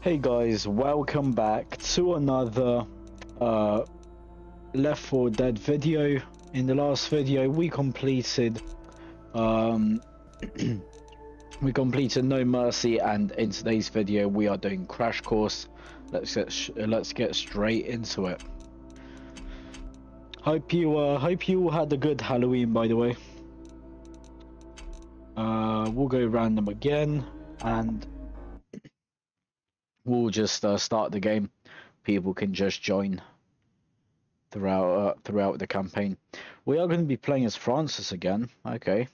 Hey guys, welcome back to another uh, Left 4 Dead video. In the last video we completed um, we completed No Mercy and in today's video we are doing Crash Course. Let's get let's get straight into it. Hope you uh, hope you all had a good Halloween by the way. Uh, we'll go random again and we'll just uh, start the game. People can just join throughout uh, throughout the campaign. We are going to be playing as Francis again. Okay.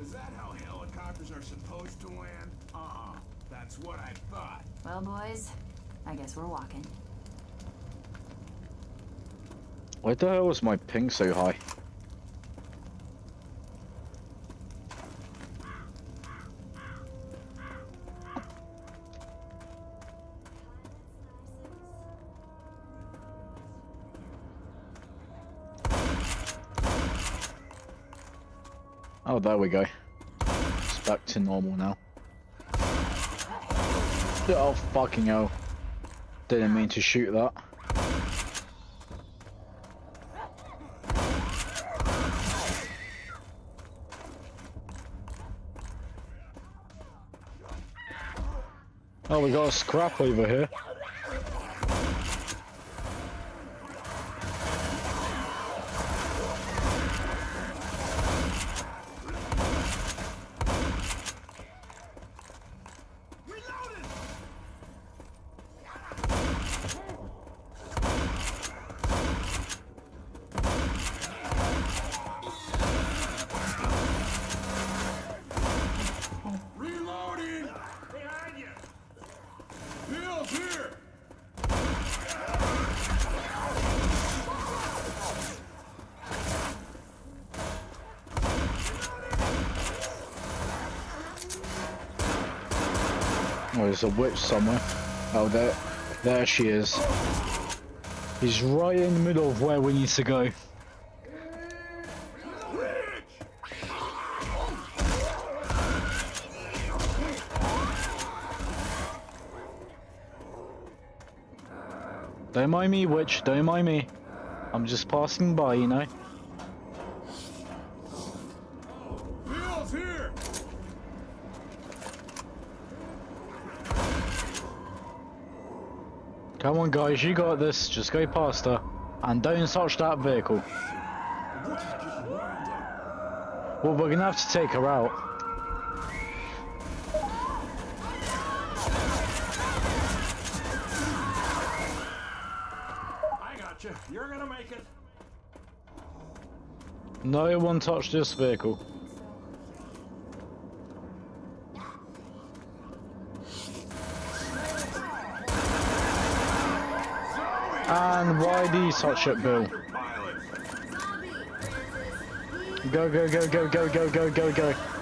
Is that how helicopters are supposed to land? Uh-uh. That's what I thought. Well, boys, I guess we're walking. Why the hell was my ping so high? Oh, there we go. It's back to normal now. Oh, fucking hell. Didn't mean to shoot that. Oh, we got a scrap over here. Oh, there's a witch somewhere. Oh, there, there she is. He's right in the middle of where we need to go. Don't mind me, witch. Don't mind me. I'm just passing by, you know. Bill's here! Come on, guys. You got this. Just go past her. And don't touch that vehicle. Well, we're gonna have to take her out. I got you. You're gonna make it. No one touch this vehicle. Why do you touch it, Bill? Go, go, go, go, go, go, go, go, go.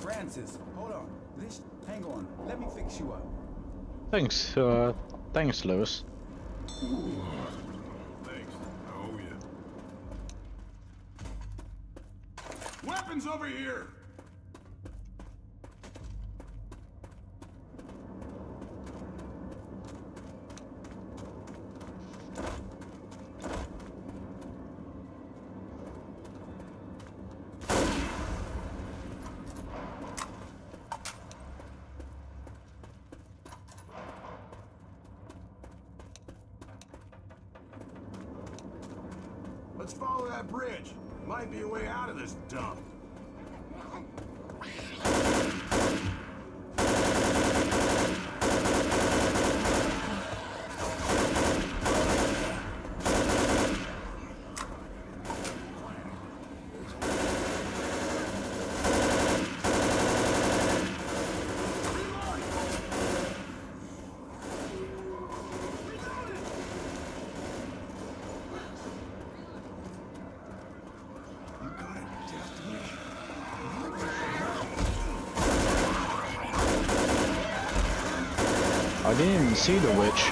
Francis, hold on. This, hang on. Let me fix you up. Thanks, uh, thanks, Louis. Thanks. I owe you. Weapons over here! Let's follow that bridge. Might be a way out of this dump. Didn't even see the witch.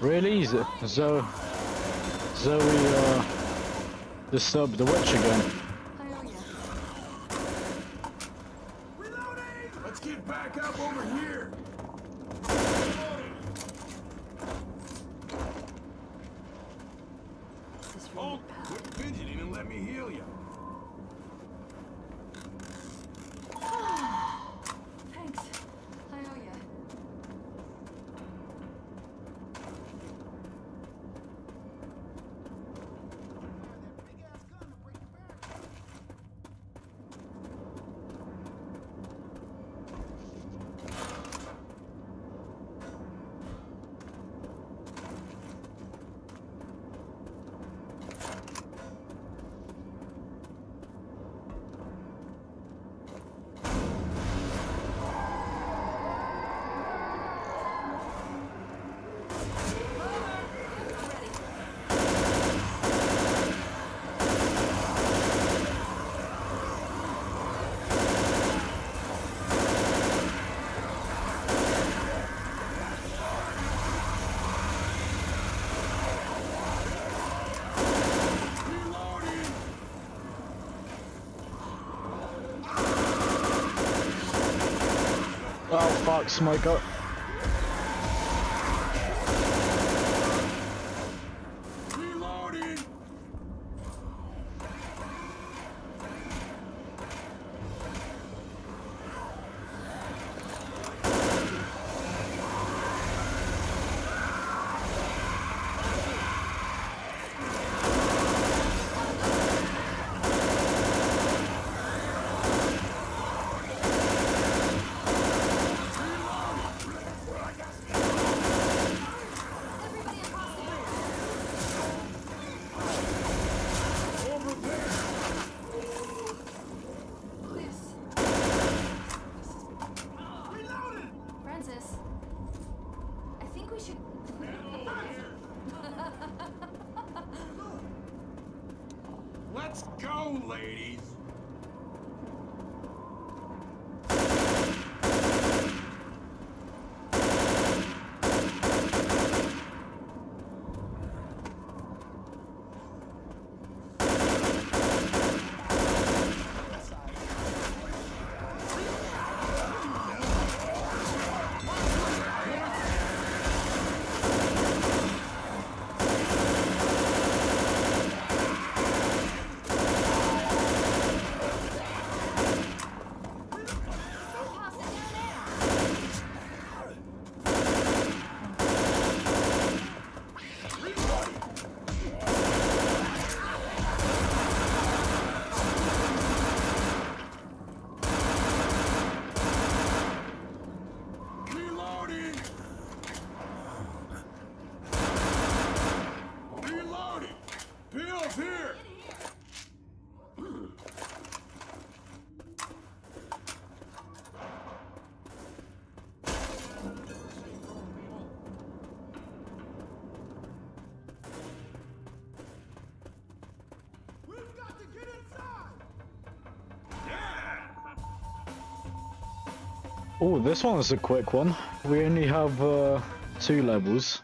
Really? Z- Zoey, Zoey, uh, disturbed the witch again. I owe ya. Reloading! Let's get back up over here. This Oh, road path. quit fidgeting and let me heal you. Thanks. I owe ya. Reloading! Oh fuck, Smoker. Reloading! Ladies! Oh, this one is a quick one. We only have uh, two levels.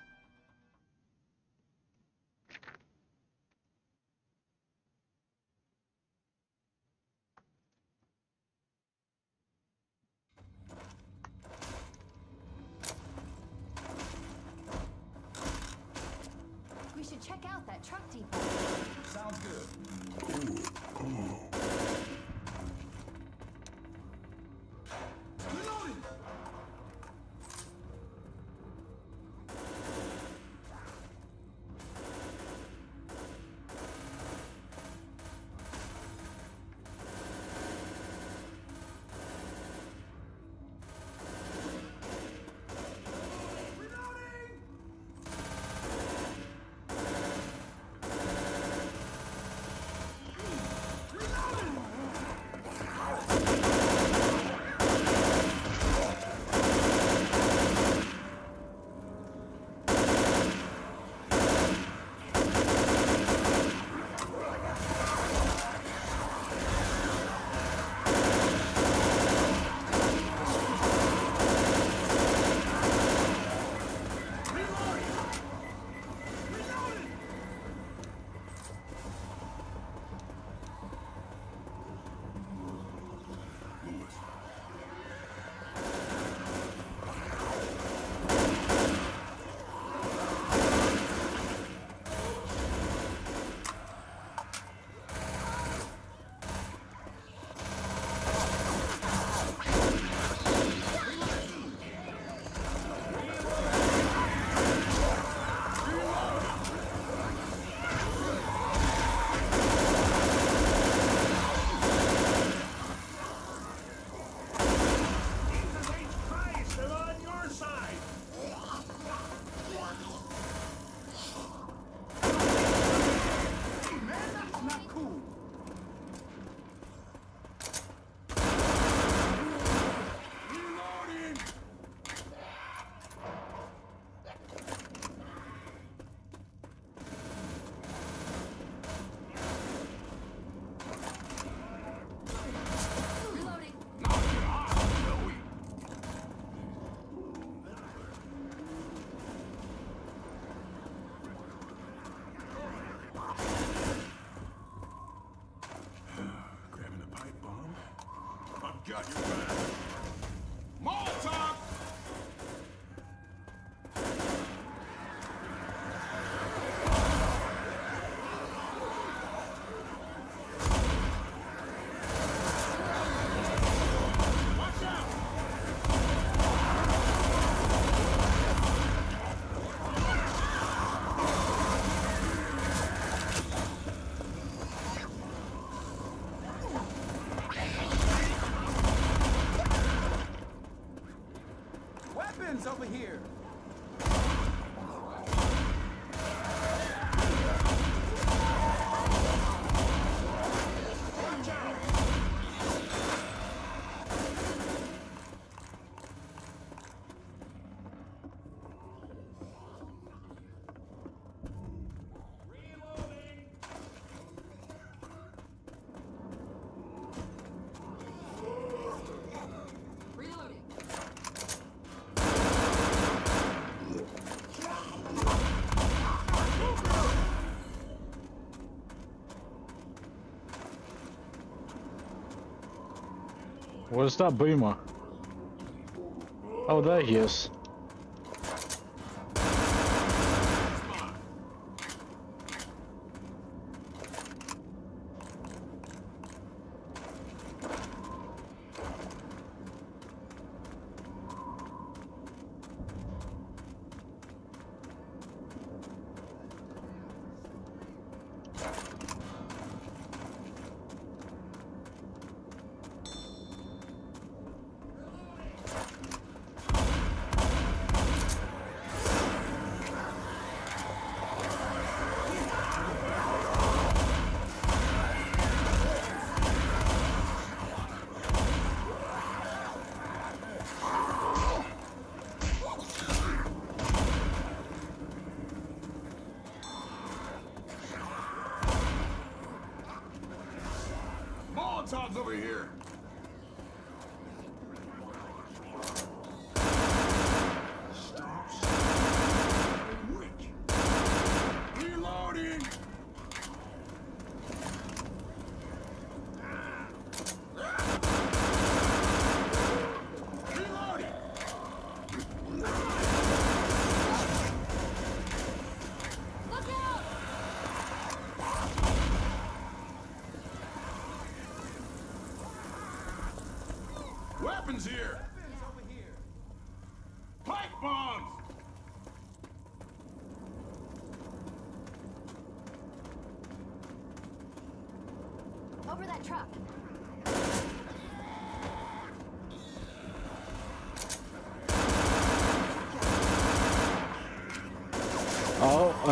Where's that boomer? Oh, there he is.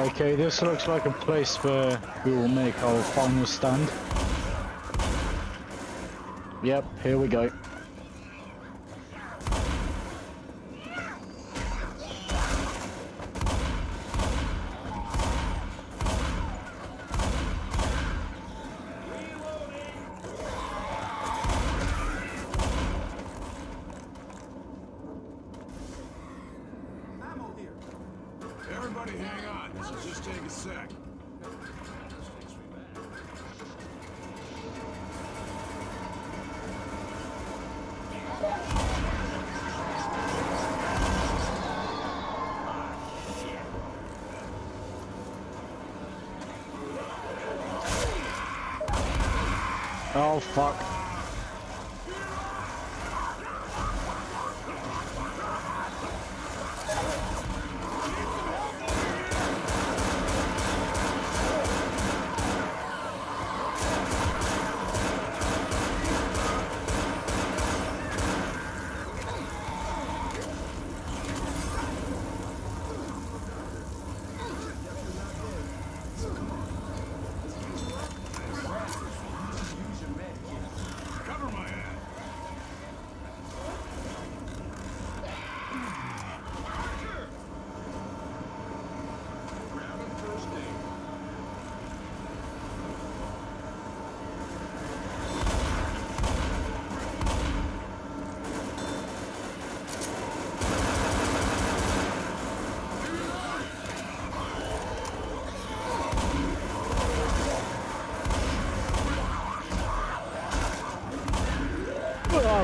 Okay, this looks like a place where we will make our final stand. Yep, here we go. Oh, fuck.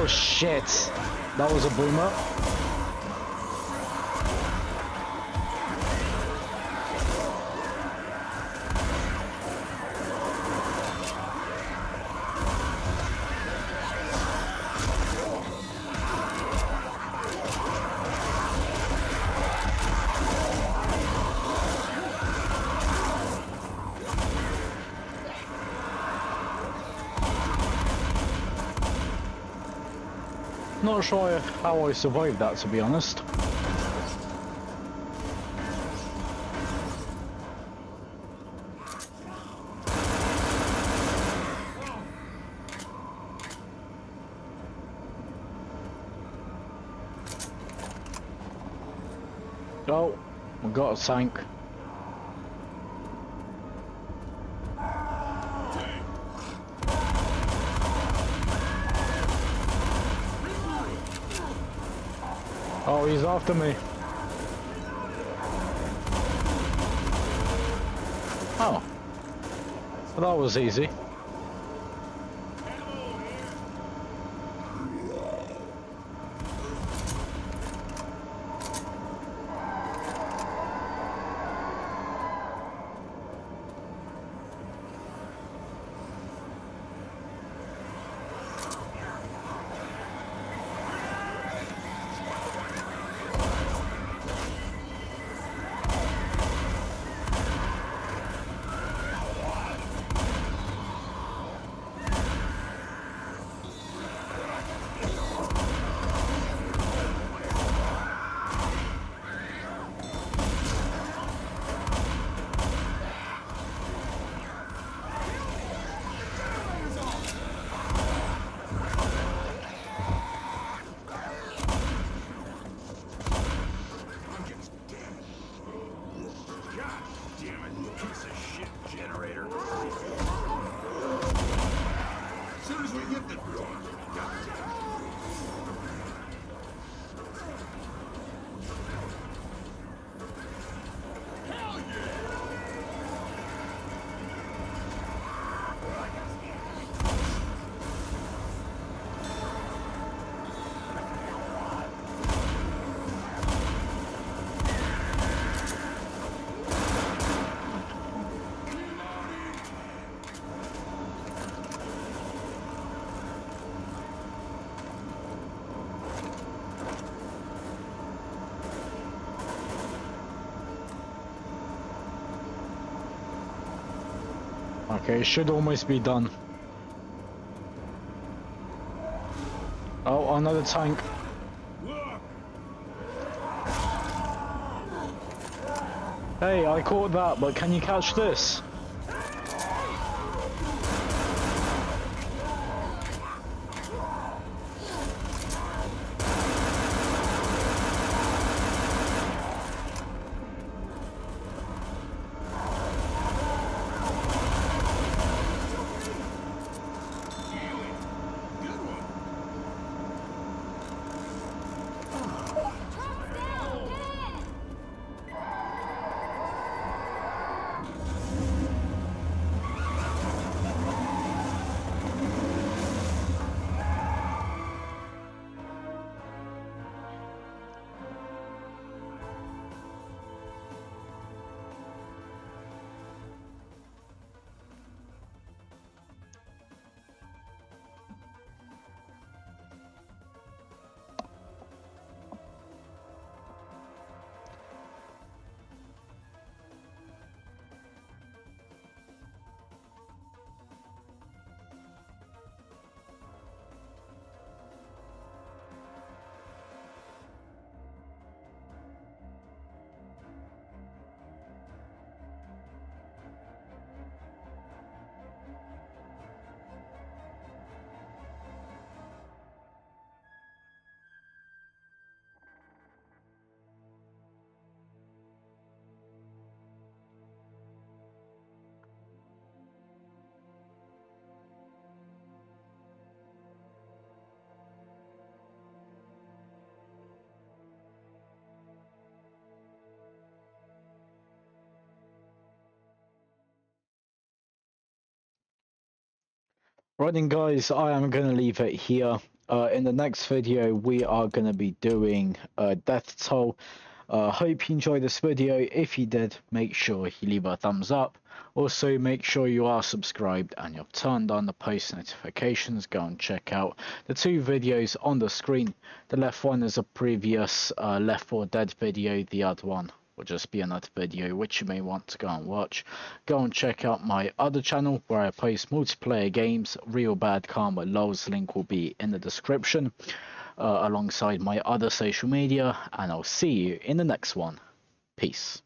Oh, shit. That was a boomer. Not sure how I survived that, to be honest. Oh, we got a tank. After me. Oh. Well, that was easy. Okay, it should almost be done. Oh, another tank. Hey, I caught that, but can you catch this? Right then guys, I am going to leave it here. Uh, in the next video, we are going to be doing uh, Death Toll. Uh, hope you enjoyed this video. If you did, make sure you leave a thumbs up. Also, make sure you are subscribed and you've turned on the post notifications. Go and check out the two videos on the screen. The left one is a previous uh, Left 4 Dead video. The other one will just be another video which you may want to go and watch. Go and check out my other channel where I post multiplayer games. Real Bad Karma LOL's link will be in the description. Uh, alongside my other social media and I'll see you in the next one. Peace.